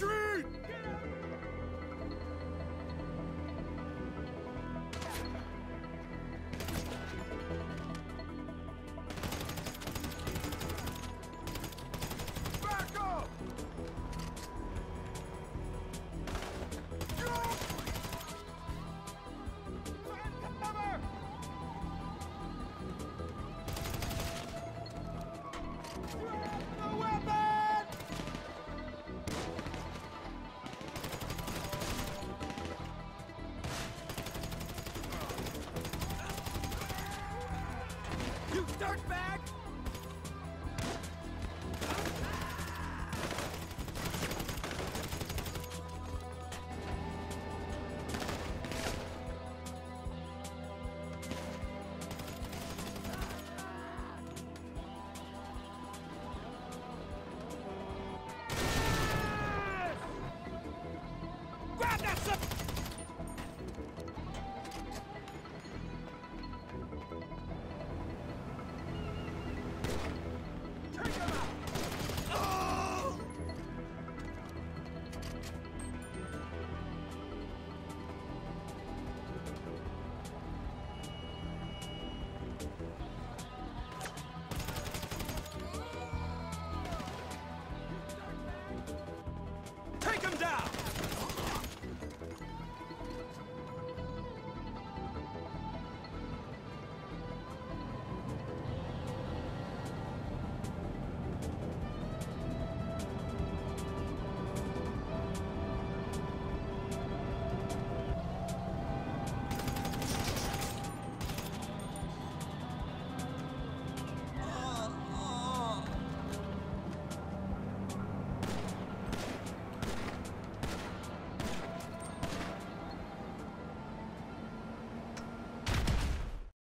Retreat! Dirtbag! Grab him down!